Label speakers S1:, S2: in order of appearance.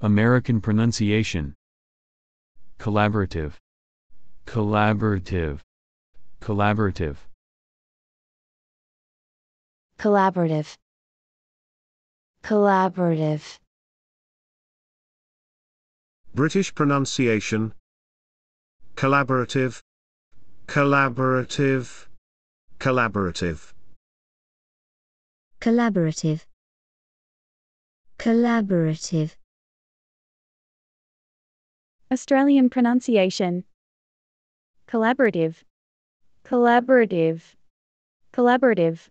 S1: American pronunciation. Collaborative. Collaborative. Collaborative.
S2: Collaborative. Collaborative.
S3: British pronunciation. Collaborative. Collaborative. Collaborative.
S4: Collaborative. Collaborative.
S5: Australian pronunciation. Collaborative. Collaborative. Collaborative.